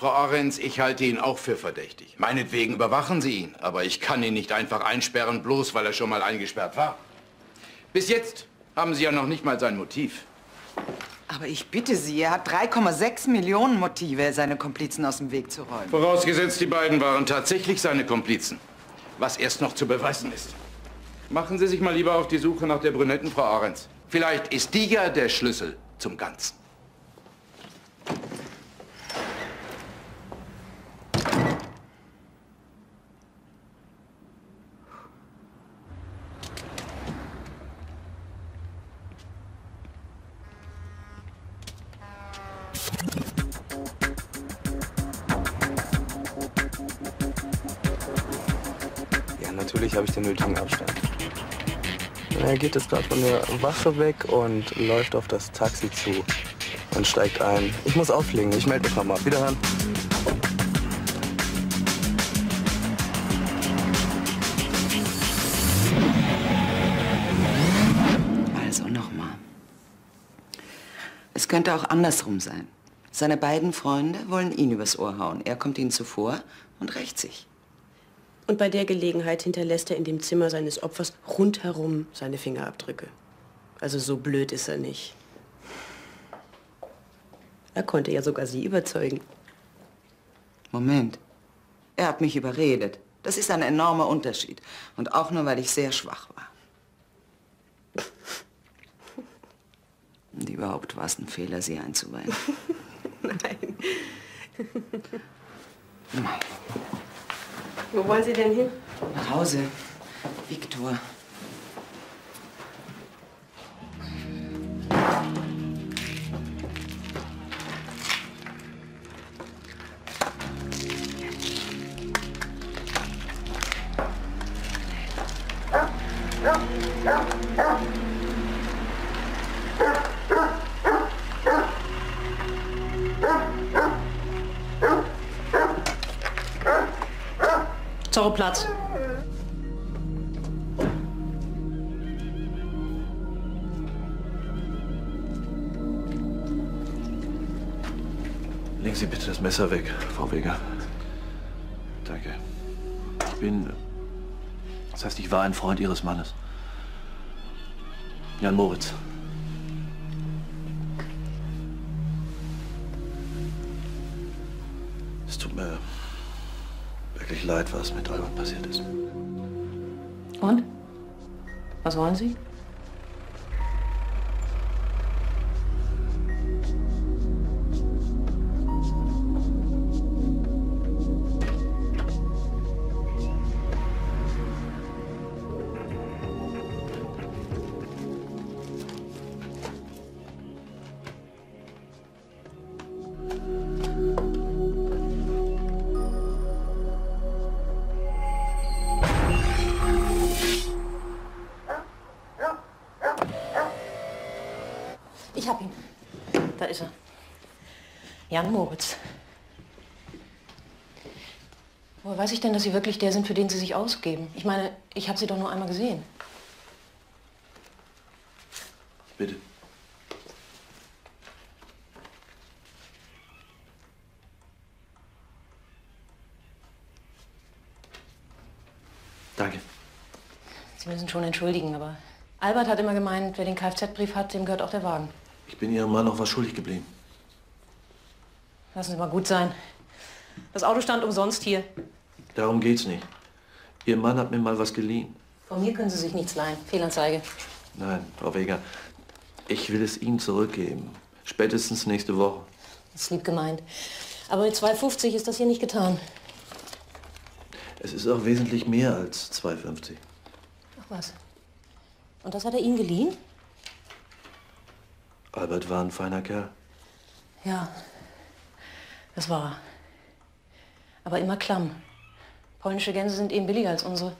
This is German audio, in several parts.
Frau Ahrens, ich halte ihn auch für verdächtig. Meinetwegen überwachen Sie ihn, aber ich kann ihn nicht einfach einsperren, bloß weil er schon mal eingesperrt war. Bis jetzt haben Sie ja noch nicht mal sein Motiv. Aber ich bitte Sie, er hat 3,6 Millionen Motive, seine Komplizen aus dem Weg zu räumen. Vorausgesetzt, die beiden waren tatsächlich seine Komplizen. Was erst noch zu beweisen ist. Machen Sie sich mal lieber auf die Suche nach der brünetten Frau Ahrens. Vielleicht ist die ja der Schlüssel zum Ganzen. Den nötigen Abstand. Er geht jetzt gerade von der Wache weg und läuft auf das Taxi zu und steigt ein. Ich muss auflegen, ich melde mich nochmal. Wiederhören. Also nochmal. Es könnte auch andersrum sein. Seine beiden Freunde wollen ihn übers Ohr hauen. Er kommt ihnen zuvor und rächt sich. Und bei der Gelegenheit hinterlässt er in dem Zimmer seines Opfers rundherum seine Fingerabdrücke. Also so blöd ist er nicht. Er konnte ja sogar sie überzeugen. Moment. Er hat mich überredet. Das ist ein enormer Unterschied. Und auch nur, weil ich sehr schwach war. Und überhaupt war es ein Fehler, sie einzuweihen. Nein. Nein. Wo wollen Sie denn hin? Nach Hause. Viktor. Zorroplatz. Legen Sie bitte das Messer weg, Frau Weger. Danke. Ich bin. Das heißt, ich war ein Freund Ihres Mannes. Jan Moritz. Es tut mir wirklich leid, was mit Albert passiert ist. Und? Was wollen Sie? Jan Moritz. Woher weiß ich denn, dass Sie wirklich der sind, für den Sie sich ausgeben? Ich meine, ich habe Sie doch nur einmal gesehen. Bitte. Danke. Sie müssen schon entschuldigen, aber Albert hat immer gemeint, wer den Kfz-Brief hat, dem gehört auch der Wagen. Ich bin Ihrem Mann noch was schuldig geblieben. Lassen Sie mal gut sein. Das Auto stand umsonst hier. Darum geht's nicht. Ihr Mann hat mir mal was geliehen. Von mir können Sie sich nichts leihen. Fehlanzeige. Nein, Frau Weger, ich will es Ihnen zurückgeben. Spätestens nächste Woche. Das ist lieb gemeint. Aber mit 2,50 ist das hier nicht getan. Es ist auch wesentlich mehr als 2,50. Ach was. Und das hat er Ihnen geliehen? Albert war ein feiner Kerl. Ja, das war er. Aber immer klamm. Polnische Gänse sind eben billiger als unsere.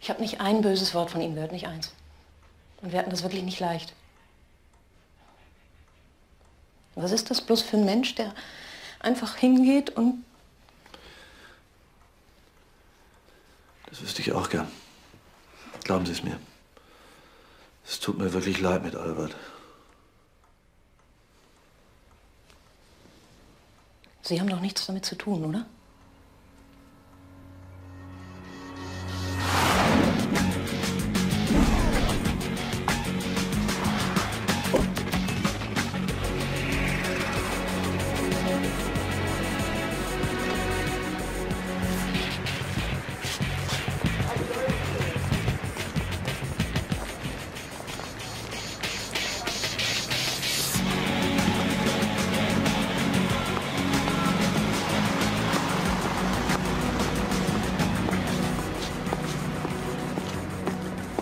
Ich habe nicht ein böses Wort von ihm gehört, nicht eins. Und wir hatten das wirklich nicht leicht. Was ist das bloß für ein Mensch, der einfach hingeht und Das wüsste ich auch gern. Glauben Sie es mir. Es tut mir wirklich leid mit Albert. Sie haben doch nichts damit zu tun, oder?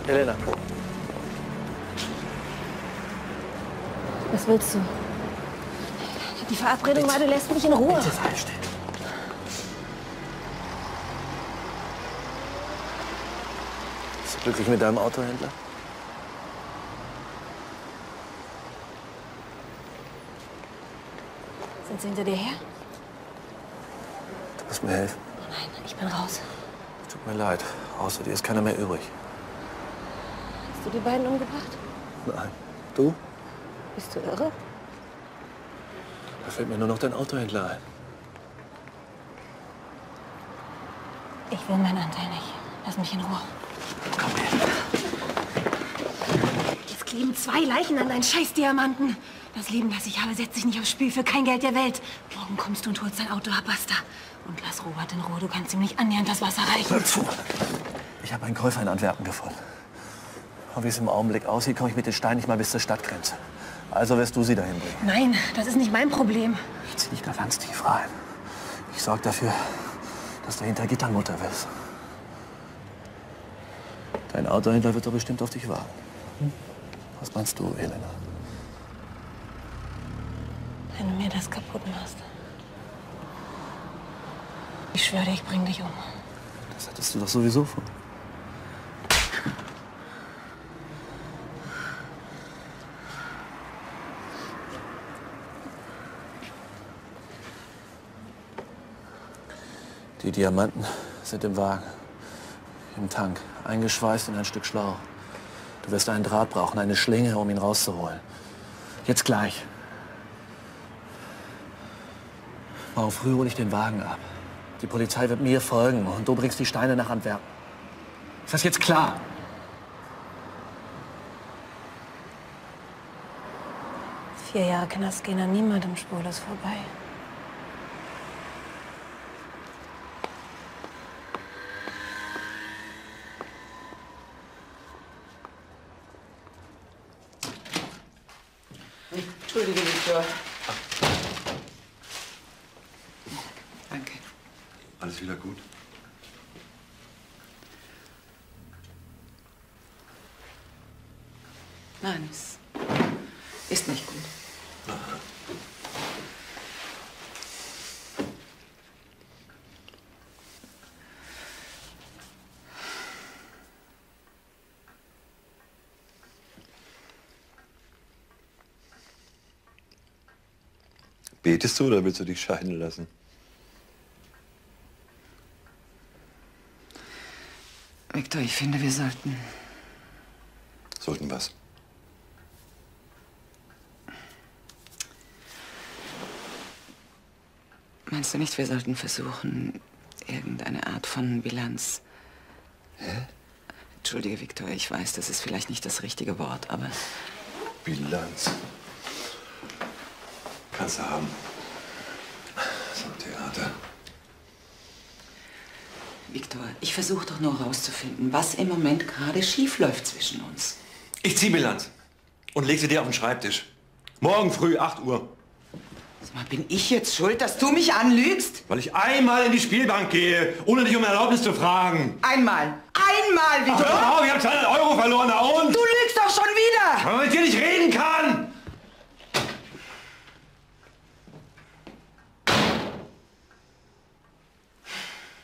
Elena. Was willst du? Die Verabredung war, du lässt mich in Ruhe. Bitte sei still. Bist du glücklich mit deinem Autohändler? Sind sie hinter dir her? Du musst mir helfen. Nein, ich bin raus. Tut mir leid. Außer dir ist keiner mehr übrig. Hast du die beiden umgebracht? Nein. Du? Bist du irre? Da fällt mir nur noch dein Autohändler ein. Ich will meinen Anteil nicht. Lass mich in Ruhe. Komm her. Jetzt kleben zwei Leichen an deinen Scheißdiamanten. Das Leben, das ich habe, setzt sich nicht aufs Spiel für kein Geld der Welt. Morgen kommst du und holst dein Auto ab, basta. Und lass Robert in Ruhe. Du kannst ihm nicht annähernd das Wasser reichen. Hör zu. Ich habe einen Käufer in Antwerpen gefunden. Und wie es im Augenblick aussieht, komme ich mit den Steinen nicht mal bis zur Stadtgrenze. Also wirst du sie dahin bringen. Nein, das ist nicht mein Problem. Ich zieh dich da ganz tief rein. Ich sorge dafür, dass du hinter Gittern Mutter wirst. Dein Autohändler wird doch bestimmt auf dich warten. Hm? Was meinst du, Elena? Wenn du mir das kaputt machst. Ich schwöre dir, ich bring dich um. Das hattest du doch sowieso vor. Die Diamanten sind im Wagen, im Tank, eingeschweißt in ein Stück Schlauch. Du wirst einen Draht brauchen, eine Schlinge, um ihn rauszuholen. Jetzt gleich. Morgen früh hole ich den Wagen ab. Die Polizei wird mir folgen und du bringst die Steine nach Antwerpen. Ist das jetzt klar? Vier Jahre Knast gehen an niemandem spurlos vorbei. Entschuldige, Viktor. Danke. Alles wieder gut? Nein, es ist nicht gut. Betest du oder willst du dich scheiden lassen? Viktor, ich finde, wir sollten. Sollten was? Meinst du nicht, wir sollten versuchen, irgendeine Art von Bilanz? Hä? Entschuldige, Viktor, ich weiß, das ist vielleicht nicht das richtige Wort, aber Bilanz. Kannst du haben. So ein Theater. Viktor, ich versuche doch nur herauszufinden, was im Moment gerade schief läuft zwischen uns. Ich zieh Bilanz und leg sie dir auf den Schreibtisch. Morgen früh, 8 Uhr. Sag mal, bin ich jetzt schuld, dass du mich anlügst? Weil ich einmal in die Spielbank gehe, ohne dich um Erlaubnis zu fragen. Einmal. Einmal, Ach, Viktor! hör auf, ich hab 200 Euro verloren, na und? Du lügst doch schon wieder! Man mit dir nicht reden kann!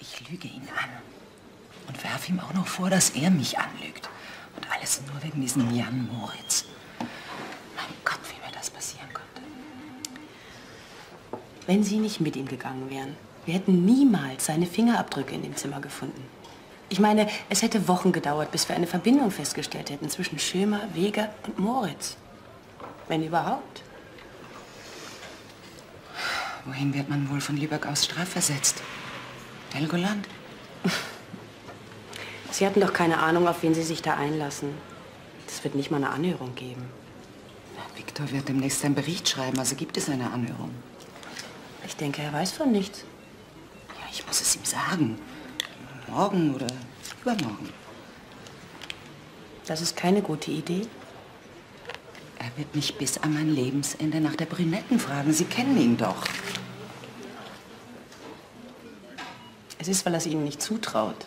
Ich lüge ihn an und werfe ihm auch noch vor, dass er mich anlügt. Und alles nur wegen diesem Jan Moritz. Mein Gott, wie mir das passieren konnte. Wenn Sie nicht mit ihm gegangen wären, wir hätten niemals seine Fingerabdrücke in dem Zimmer gefunden. Ich meine, es hätte Wochen gedauert, bis wir eine Verbindung festgestellt hätten zwischen Schömer, Weger und Moritz. Wenn überhaupt. Wohin wird man wohl von Lübeck aus strafversetzt? Helgoland? Sie hatten doch keine Ahnung, auf wen Sie sich da einlassen. Es wird nicht mal eine Anhörung geben. Viktor wird demnächst einen Bericht schreiben, also gibt es eine Anhörung. Ich denke, er weiß von nichts. Ja, ich muss es ihm sagen. Morgen oder übermorgen. Das ist keine gute Idee. Er wird mich bis an mein Lebensende nach der Brünetten fragen. Sie kennen ihn doch. Es ist, weil er es Ihnen nicht zutraut.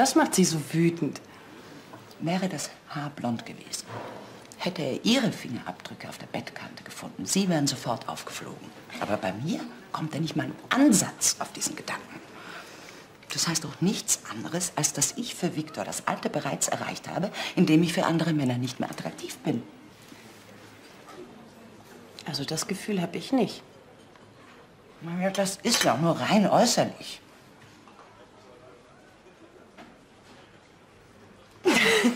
Das macht Sie so wütend. Wäre das Haar blond gewesen, hätte er Ihre Fingerabdrücke auf der Bettkante gefunden. Sie wären sofort aufgeflogen. Aber bei mir kommt er nicht mal einen Ansatz auf diesen Gedanken. Das heißt doch nichts anderes, als dass ich für Viktor das Alte bereits erreicht habe, indem ich für andere Männer nicht mehr attraktiv bin. Also das Gefühl habe ich nicht. Ja, das ist ja auch nur rein äußerlich.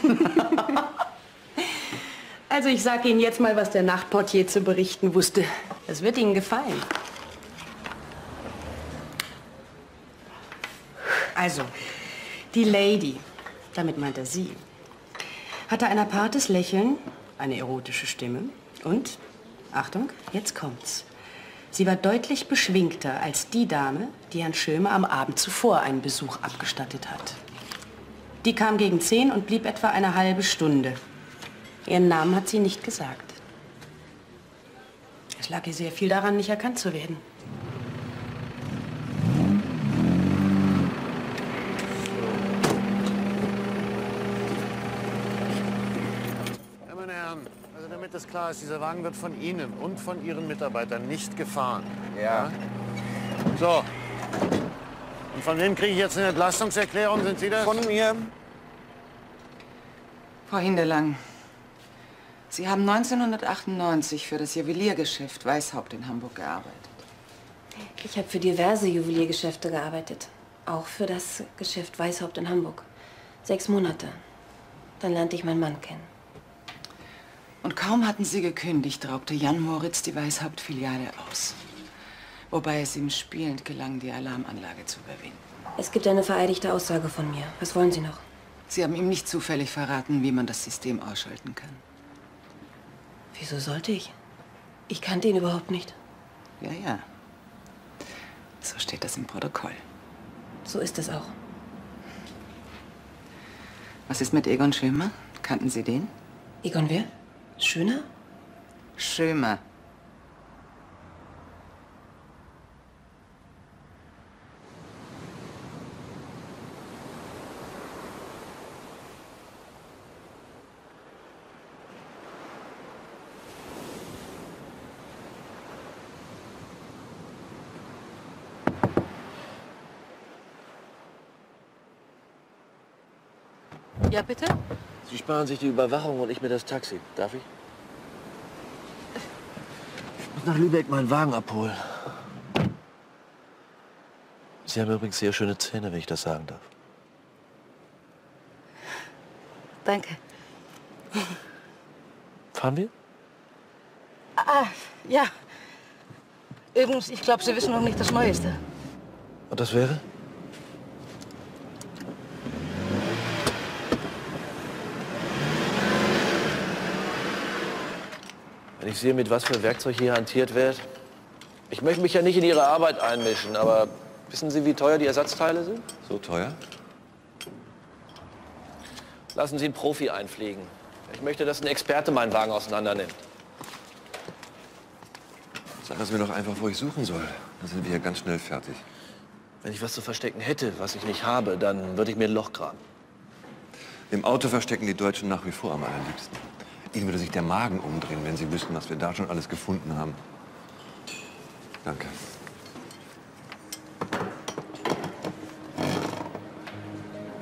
Also ich sage Ihnen jetzt mal, was der Nachtportier zu berichten wusste. Das wird Ihnen gefallen. Also, die Lady, damit meint er Sie, hatte ein apartes Lächeln, eine erotische Stimme und, Achtung, jetzt kommt's. Sie war deutlich beschwingter als die Dame, die Herrn Schömer am Abend zuvor einen Besuch abgestattet hat. Die kam gegen zehn und blieb etwa eine halbe Stunde. Ihren Namen hat sie nicht gesagt. Es lag ihr sehr viel daran, nicht erkannt zu werden. Ja, meine Herren, also damit das klar ist, dieser Wagen wird von Ihnen und von Ihren Mitarbeitern nicht gefahren. Ja. So. Und von wem kriege ich jetzt eine Entlastungserklärung? Sind Sie das? Von mir. Frau Hindelang, Sie haben 1998 für das Juweliergeschäft Weishaupt in Hamburg gearbeitet. Ich habe für diverse Juweliergeschäfte gearbeitet. Auch für das Geschäft Weishaupt in Hamburg. Sechs Monate. Dann lernte ich meinen Mann kennen. Und kaum hatten Sie gekündigt, raubte Jan Moritz die Weishaupt-Filiale aus. Wobei es ihm spielend gelang, die Alarmanlage zu überwinden. Es gibt eine vereidigte Aussage von mir. Was wollen Sie noch? Sie haben ihm nicht zufällig verraten, wie man das System ausschalten kann. Wieso sollte ich? Ich kannte ihn überhaupt nicht. Ja, ja. So steht das im Protokoll. So ist es auch. Was ist mit Egon Schömer? Kannten Sie den? Egon wer? Schöner? Schömer. Ja, bitte? Sie sparen sich die Überwachung und ich mir das Taxi. Darf ich? Ich muss nach Lübeck meinen Wagen abholen. Sie haben übrigens sehr schöne Zähne, wenn ich das sagen darf. Danke. Fahren wir? Ah, ja. Übrigens, ich glaube, Sie wissen noch nicht das Neueste. Und das wäre? Wenn ich sehe, mit was für Werkzeug hier hantiert wird. Ich möchte mich ja nicht in Ihre Arbeit einmischen, aber wissen Sie, wie teuer die Ersatzteile sind? So teuer? Lassen Sie einen Profi einfliegen. Ich möchte, dass ein Experte meinen Wagen auseinander nimmt. Sagen Sie mir doch einfach, wo ich suchen soll. Dann sind wir hier ganz schnell fertig. Wenn ich was zu verstecken hätte, was ich nicht habe, dann würde ich mir ein Loch graben. Im Auto verstecken die Deutschen nach wie vor am allerliebsten. Ihnen würde sich der Magen umdrehen, wenn Sie wüssten, was wir da schon alles gefunden haben. Danke.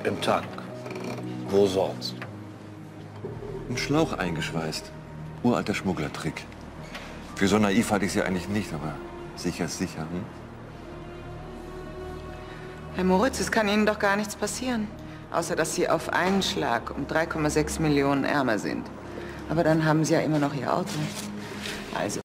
Im Tank. Wo sonst? Ein Schlauch eingeschweißt. Uralter Schmugglertrick. Für so naiv halte ich Sie eigentlich nicht, aber sicher ist sicher. Hm? Herr Moritz, es kann Ihnen doch gar nichts passieren. Außer, dass Sie auf einen Schlag um 3,6 Millionen ärmer sind. Aber dann haben Sie ja immer noch Ihr Auto. Also